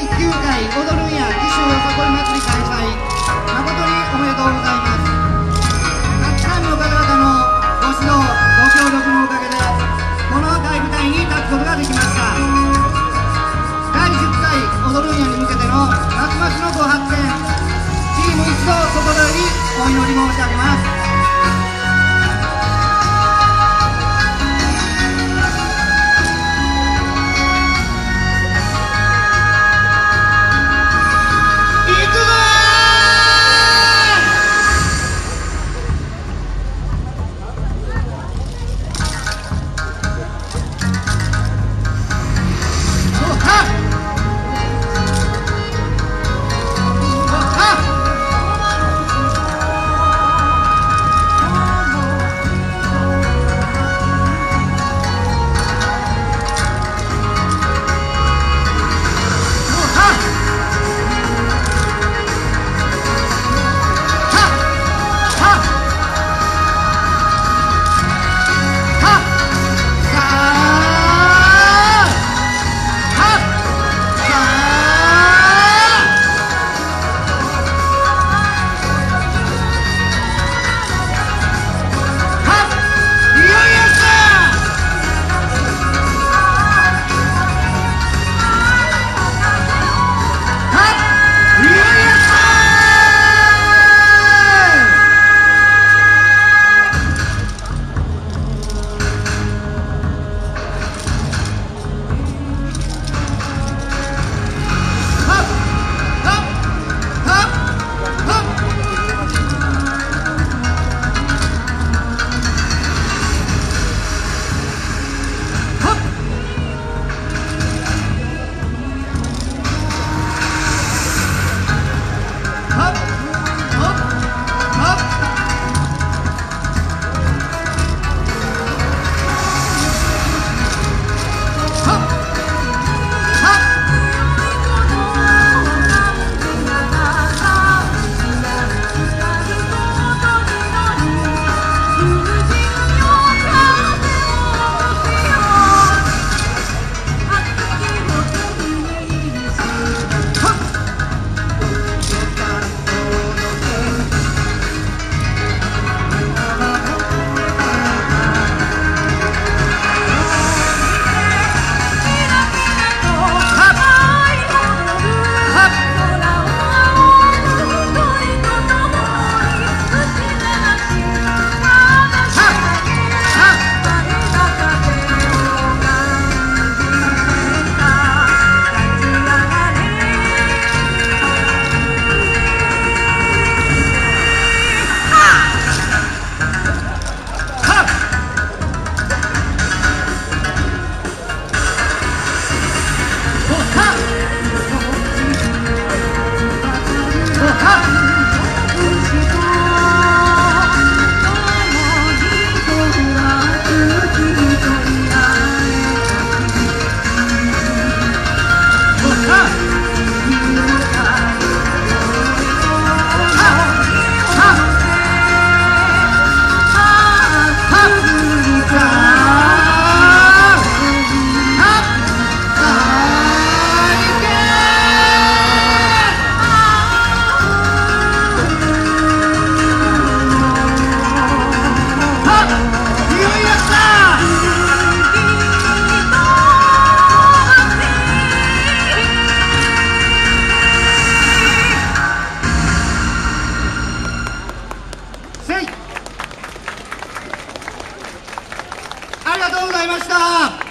第9回踊るんや紀州よさこい祭り開催誠におめでとうございます。たくさんの方々のご指導ご協力のおかげでこの赤い舞台に立つことができました第10回踊るんやに向けてのますますのご発展チーム一同心よりお祈り申し上げます。ざいました。